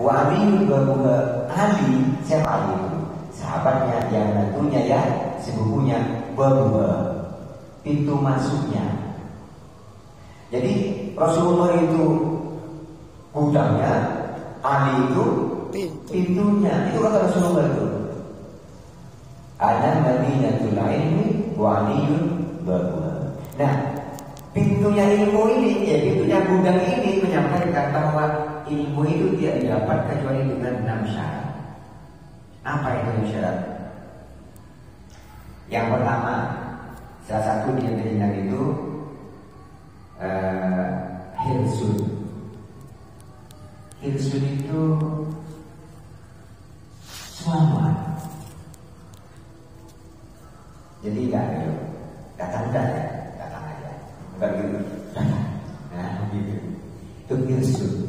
Wa Ali Ali siapa Ali itu? Sahabatnya yang tentunya ya sebukunya bahwa pintu masuknya. Jadi Rasulullah itu gudangnya, Ali itu pintunya. Itu kata Rasulullah itu. Ada Madinatul Ilmi wa Aliyun bahwa. Nah, pintunya ilmu ini, ya pintunya gudang ini ilmu itu tidak didapat kecuali dengan enam syarat. Apa itu enam syarat? Yang pertama, salah satu di antaranya itu uh, Hirsun itu selamat. Jadi enggak ya, datang enggak ya, datang aja. Bukan gitu. Nah, begitu. Itu hirsun.